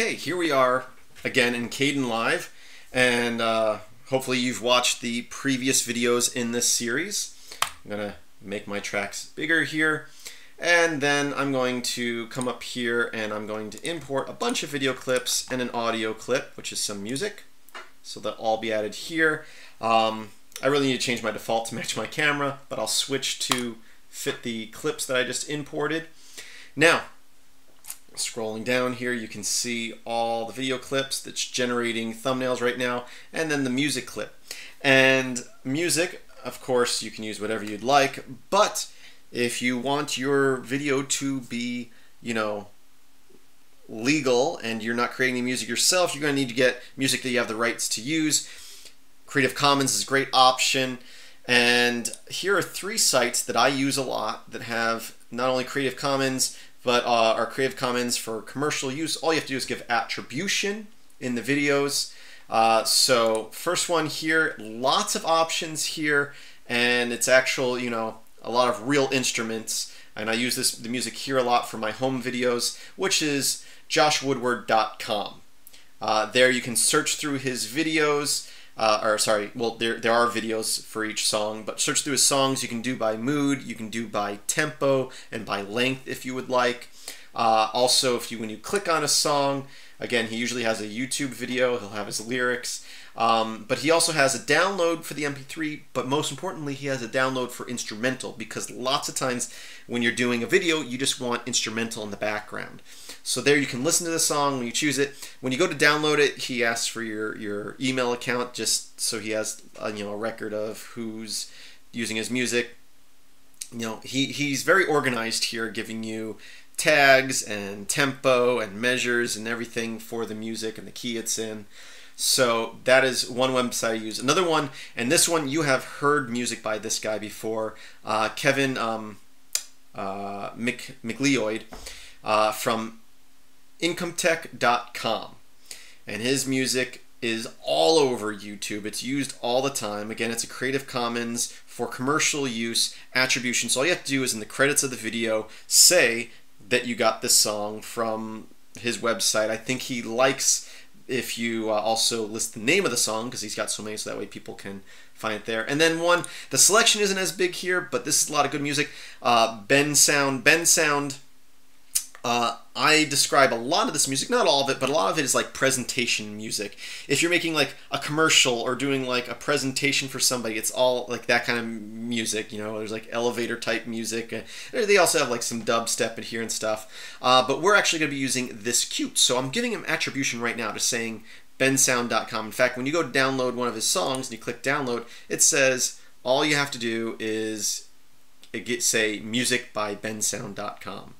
Okay, here we are again in Caden Kdenlive, and uh, hopefully you've watched the previous videos in this series. I'm to make my tracks bigger here, and then I'm going to come up here and I'm going to import a bunch of video clips and an audio clip, which is some music. So that'll all be added here. Um, I really need to change my default to match my camera, but I'll switch to fit the clips that I just imported. Now, Scrolling down here, you can see all the video clips that's generating thumbnails right now, and then the music clip. And music, of course, you can use whatever you'd like, but if you want your video to be, you know, legal and you're not creating the music yourself, you're going to need to get music that you have the rights to use. Creative Commons is a great option. And here are three sites that I use a lot that have not only Creative Commons, but uh, our Creative Commons for commercial use, all you have to do is give attribution in the videos. Uh, so first one here, lots of options here, and it's actual, you know, a lot of real instruments. And I use this the music here a lot for my home videos, which is joshwoodward.com. Uh, there you can search through his videos uh, or sorry, well, there, there are videos for each song, but search through his songs. You can do by mood, you can do by tempo, and by length if you would like. Uh, also, if you when you click on a song, again, he usually has a YouTube video, he'll have his lyrics, um, but he also has a download for the MP3, but most importantly, he has a download for instrumental because lots of times when you're doing a video, you just want instrumental in the background. So there you can listen to the song when you choose it. When you go to download it, he asks for your, your email account just so he has a, you know a record of who's using his music. You know, he, he's very organized here, giving you tags and tempo and measures and everything for the music and the key it's in. So that is one website I use. Another one, and this one you have heard music by this guy before, uh, Kevin um, uh, Mc, MacLeod uh, from Incompetech.com. And his music is all over YouTube. It's used all the time. Again, it's a Creative Commons for commercial use attribution. So all you have to do is in the credits of the video say that you got this song from his website. I think he likes if you uh, also list the name of the song because he's got so many so that way people can find it there. And then one the selection isn't as big here but this is a lot of good music. Uh, Bensound ben sound uh, I describe a lot of this music, not all of it, but a lot of it is like presentation music. If you're making like a commercial or doing like a presentation for somebody, it's all like that kind of music. You know, there's like elevator type music. They also have like some dubstep in here and stuff. Uh, but we're actually going to be using this cute. So I'm giving him attribution right now to saying bensound.com. In fact, when you go download one of his songs and you click download, it says all you have to do is get say music by bensound.com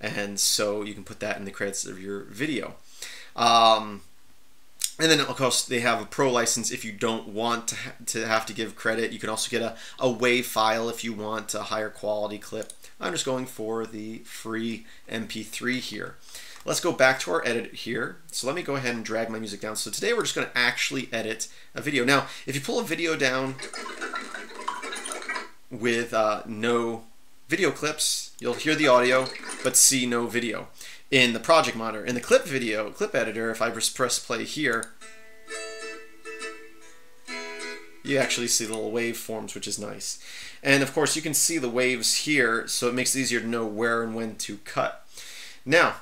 and so you can put that in the credits of your video. Um, and then, of course, they have a pro license if you don't want to, ha to have to give credit. You can also get a, a WAV file if you want a higher quality clip. I'm just going for the free MP3 here. Let's go back to our edit here. So let me go ahead and drag my music down. So today we're just going to actually edit a video. Now, if you pull a video down with uh, no video clips, you'll hear the audio, but see no video. In the project monitor, in the clip video, clip editor, if I press play here, you actually see little waveforms, which is nice. And of course, you can see the waves here, so it makes it easier to know where and when to cut. Now,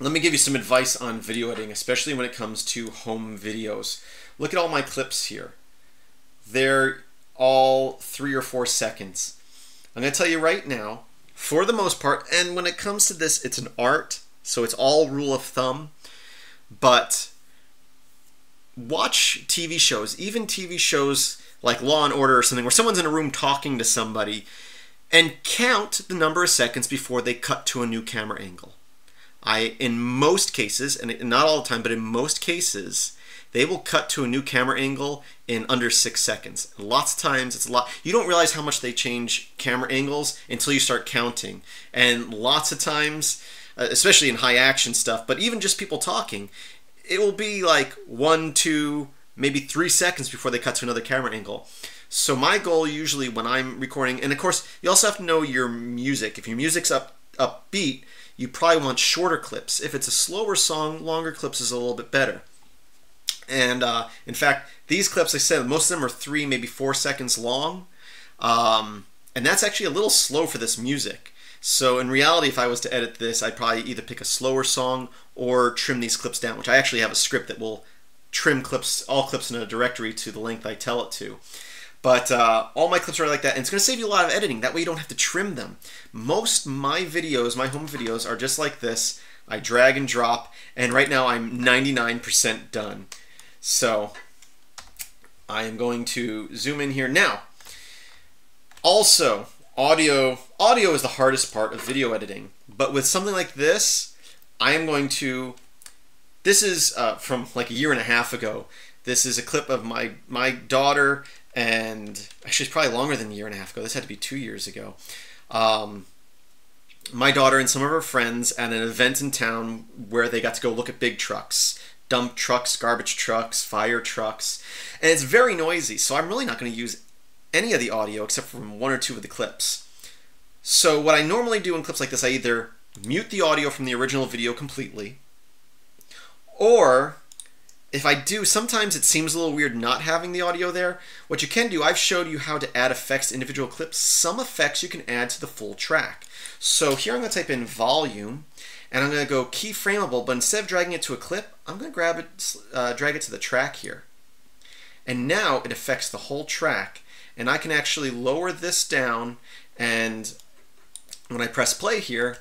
let me give you some advice on video editing, especially when it comes to home videos. Look at all my clips here. They're all three or four seconds. I'm going to tell you right now, for the most part, and when it comes to this, it's an art, so it's all rule of thumb, but watch TV shows, even TV shows like Law and Order or something, where someone's in a room talking to somebody, and count the number of seconds before they cut to a new camera angle. I, in most cases, and not all the time, but in most cases, they will cut to a new camera angle in under six seconds. Lots of times it's a lot. You don't realize how much they change camera angles until you start counting. And lots of times, uh, especially in high action stuff, but even just people talking, it will be like one, two, maybe three seconds before they cut to another camera angle. So my goal usually when I'm recording, and of course you also have to know your music. If your music's up upbeat, you probably want shorter clips. If it's a slower song, longer clips is a little bit better. And uh, in fact, these clips, I said, most of them are three, maybe four seconds long. Um, and that's actually a little slow for this music. So in reality, if I was to edit this, I'd probably either pick a slower song or trim these clips down, which I actually have a script that will trim clips, all clips in a directory to the length I tell it to. But uh, all my clips are like that, and it's going to save you a lot of editing. That way you don't have to trim them. Most my videos, my home videos, are just like this. I drag and drop, and right now I'm 99% done. So I am going to zoom in here now. Also, audio audio is the hardest part of video editing, but with something like this, I am going to. This is uh, from like a year and a half ago. This is a clip of my my daughter and actually it's probably longer than a year and a half ago. This had to be two years ago. Um, my daughter and some of her friends at an event in town where they got to go look at big trucks dump trucks, garbage trucks, fire trucks, and it's very noisy. So I'm really not going to use any of the audio except from one or two of the clips. So what I normally do in clips like this, I either mute the audio from the original video completely, or if I do, sometimes it seems a little weird not having the audio there. What you can do, I've showed you how to add effects to individual clips. Some effects you can add to the full track. So here I'm going to type in volume, and I'm going to go keyframeable, but instead of dragging it to a clip, I'm going to grab it, uh, drag it to the track here. And now it affects the whole track. And I can actually lower this down, and when I press play here,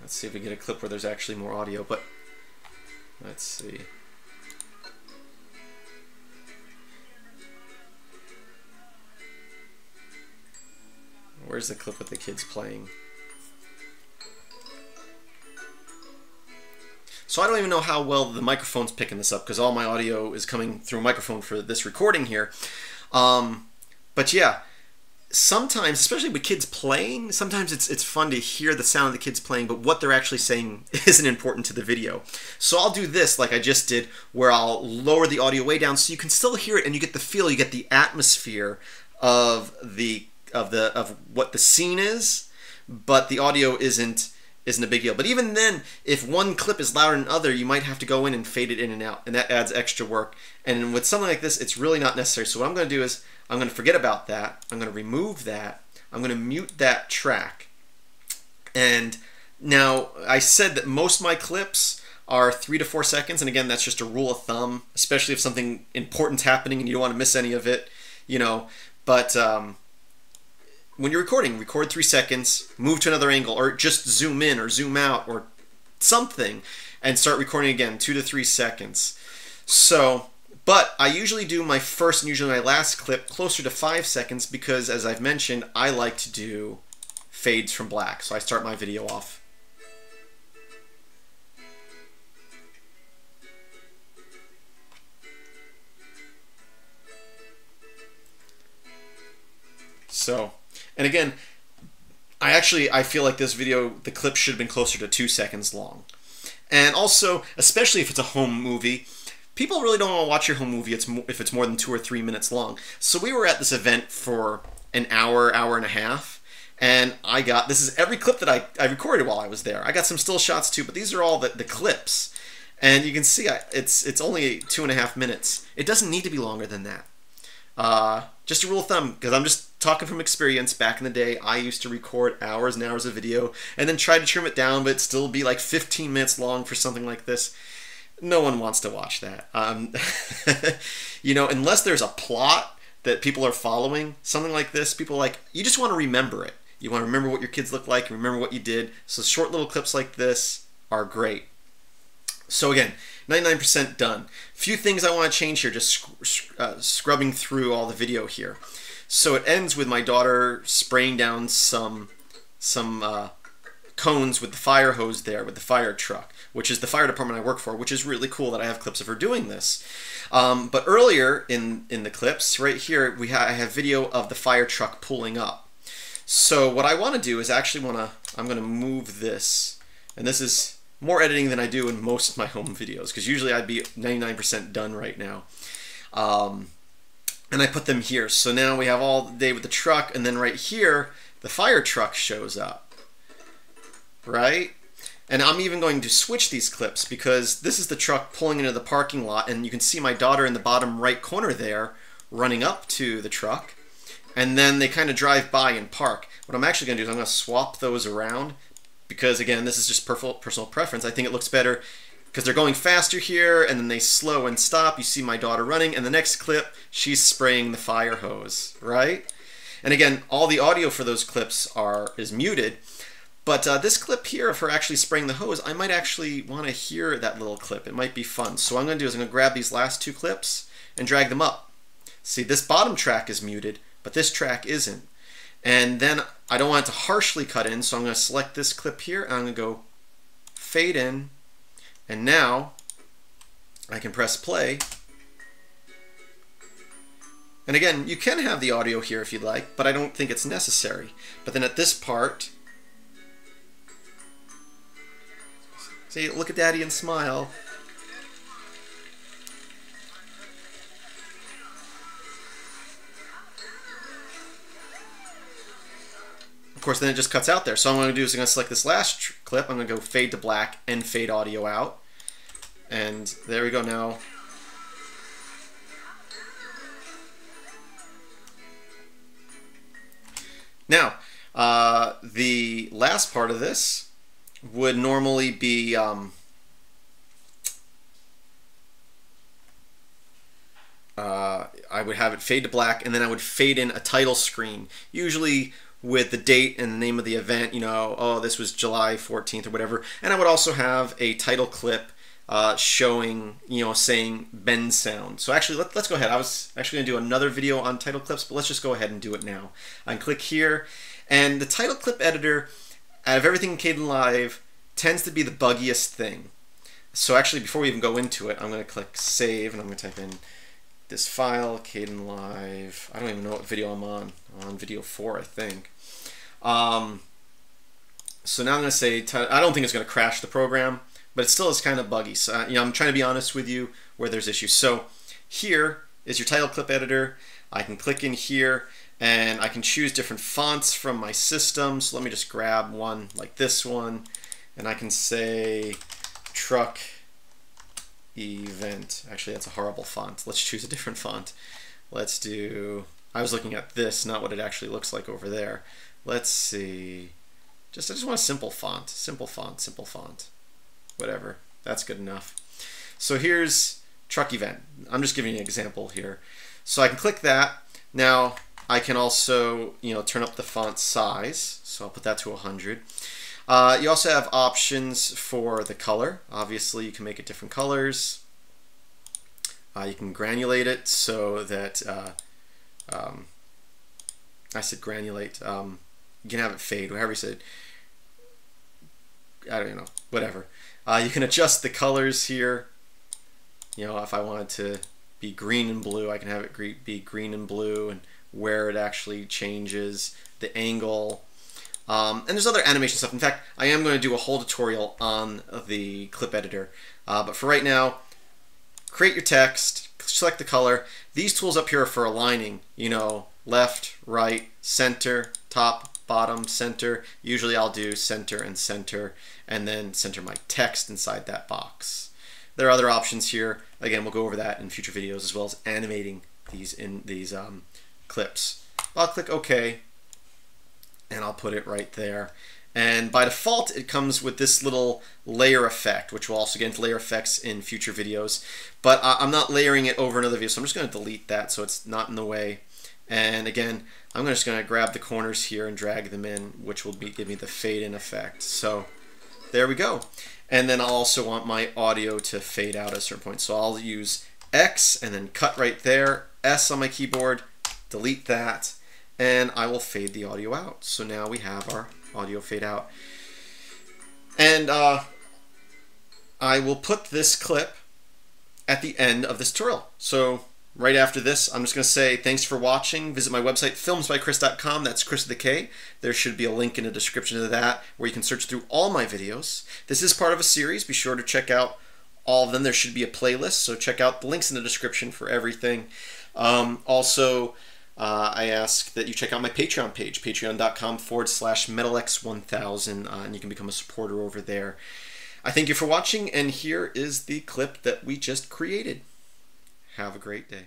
let's see if we get a clip where there's actually more audio, but let's see. Where's the clip with the kids playing? So I don't even know how well the microphone's picking this up because all my audio is coming through a microphone for this recording here. Um, but yeah, sometimes, especially with kids playing, sometimes it's it's fun to hear the sound of the kids playing, but what they're actually saying isn't important to the video. So I'll do this like I just did, where I'll lower the audio way down so you can still hear it and you get the feel, you get the atmosphere of the of the of what the scene is, but the audio isn't isn't a big deal. But even then, if one clip is louder than other, you might have to go in and fade it in and out, and that adds extra work. And with something like this, it's really not necessary. So what I'm going to do is I'm going to forget about that. I'm going to remove that. I'm going to mute that track. And now I said that most of my clips are three to four seconds, and again, that's just a rule of thumb, especially if something important's happening and you don't want to miss any of it, you know. But um, when you're recording, record three seconds, move to another angle, or just zoom in or zoom out or something, and start recording again, two to three seconds. So, but I usually do my first and usually my last clip closer to five seconds because, as I've mentioned, I like to do fades from black. So I start my video off. So and again, I actually I feel like this video the clip should have been closer to two seconds long. And also, especially if it's a home movie, people really don't want to watch your home movie if it's more than two or three minutes long. So we were at this event for an hour, hour and a half, and I got this is every clip that I, I recorded while I was there. I got some still shots too, but these are all the, the clips. And you can see I, it's it's only two and a half minutes. It doesn't need to be longer than that. Uh, just a rule of thumb, because I'm just talking from experience. Back in the day, I used to record hours and hours of video and then try to trim it down, but still be like 15 minutes long for something like this. No one wants to watch that. Um, you know, unless there's a plot that people are following, something like this, people like, you just want to remember it. You want to remember what your kids look like, and remember what you did. So short little clips like this are great. So again, 99% done. Few things I want to change here, just sc uh, scrubbing through all the video here. So it ends with my daughter spraying down some some uh, cones with the fire hose there with the fire truck, which is the fire department I work for, which is really cool that I have clips of her doing this. Um, but earlier in in the clips, right here, we ha I have video of the fire truck pulling up. So what I want to do is actually want to I'm going to move this, and this is more editing than I do in most of my home videos because usually I'd be 99% done right now. Um, and I put them here. So now we have all day with the truck, and then right here, the fire truck shows up, right? And I'm even going to switch these clips because this is the truck pulling into the parking lot, and you can see my daughter in the bottom right corner there running up to the truck. And then they kind of drive by and park. What I'm actually going to do is I'm going to swap those around because, again, this is just personal preference. I think it looks better because they're going faster here and then they slow and stop. You see my daughter running, and the next clip, she's spraying the fire hose, right? And again, all the audio for those clips are is muted. But uh, this clip here of her actually spraying the hose, I might actually want to hear that little clip. It might be fun. So what I'm going to do is I'm going to grab these last two clips and drag them up. See, this bottom track is muted, but this track isn't. And then I don't want it to harshly cut in, so I'm going to select this clip here, and I'm going to go fade in, and now I can press play. And again, you can have the audio here if you'd like, but I don't think it's necessary. But then at this part, see, look at Daddy and smile. Course, then it just cuts out there. So I'm going to do is I'm going to select this last clip. I'm going to go fade to black and fade audio out. And there we go now. Now, uh, the last part of this would normally be um, uh, I would have it fade to black and then I would fade in a title screen. Usually with the date and the name of the event, you know, oh, this was July 14th or whatever. And I would also have a title clip uh, showing, you know, saying Bensound. So actually, let, us go ahead. I was actually going to do another video on title clips, but let's just go ahead and do it now. I can click here, and the title clip editor, out of everything in Kdenlive, tends to be the buggiest thing. So actually, before we even go into it, I'm going to click Save, and I'm going to type in this file, Kdenlive. I don't even know what video I'm on. I'm on video 4, I think. Um, so now I'm going to say, I don't think it's going to crash the program, but it still is kind of buggy. So you know, I'm trying to be honest with you where there's issues. So here is your title clip editor. I can click in here and I can choose different fonts from my system. So let me just grab one like this one and I can say truck event. Actually, that's a horrible font. Let's choose a different font. Let's do, I was looking at this, not what it actually looks like over there. Let's see, just I just want a simple font, simple font, simple font, whatever. That's good enough. So here's truck event. I'm just giving you an example here. So I can click that. Now I can also, you know, turn up the font size. So I'll put that to 100. Uh, you also have options for the color. Obviously, you can make it different colors. Uh, you can granulate it so that, uh, um, I said granulate, um, you can have it fade, whatever you said. I don't know, whatever. Uh, you can adjust the colors here. You know, if I wanted to be green and blue, I can have it be green and blue and where it actually changes, the angle, um, and there's other animation stuff. In fact, I am going to do a whole tutorial on the clip editor. Uh, but for right now, create your text, select the color. These tools up here are for aligning, you know, left, right, center, top, bottom, center. Usually I'll do center and center, and then center my text inside that box. There are other options here. Again, we'll go over that in future videos, as well as animating these in these um, clips. I'll click OK, and I'll put it right there. And by default, it comes with this little layer effect, which we'll also get into layer effects in future videos. But I'm not layering it over another video, so I'm just going to delete that so it's not in the way. And again, I'm just going to grab the corners here and drag them in, which will be, give me the fade in effect. So there we go. And then I'll also want my audio to fade out at a certain point. So I'll use X and then cut right there, S on my keyboard, delete that, and I will fade the audio out. So now we have our audio fade out. And uh, I will put this clip at the end of this tutorial. So right after this, I'm just going to say thanks for watching. Visit my website, filmsbykris.com. That's Kris with a K. There should be a link in the description of that where you can search through all my videos. This is part of a series. Be sure to check out all of them. There should be a playlist, so check out the links in the description for everything. Um, also, uh, I ask that you check out my Patreon page, patreon.com forward slash MetalX1000, uh, and you can become a supporter over there. I thank you for watching, and here is the clip that we just created. Have a great day.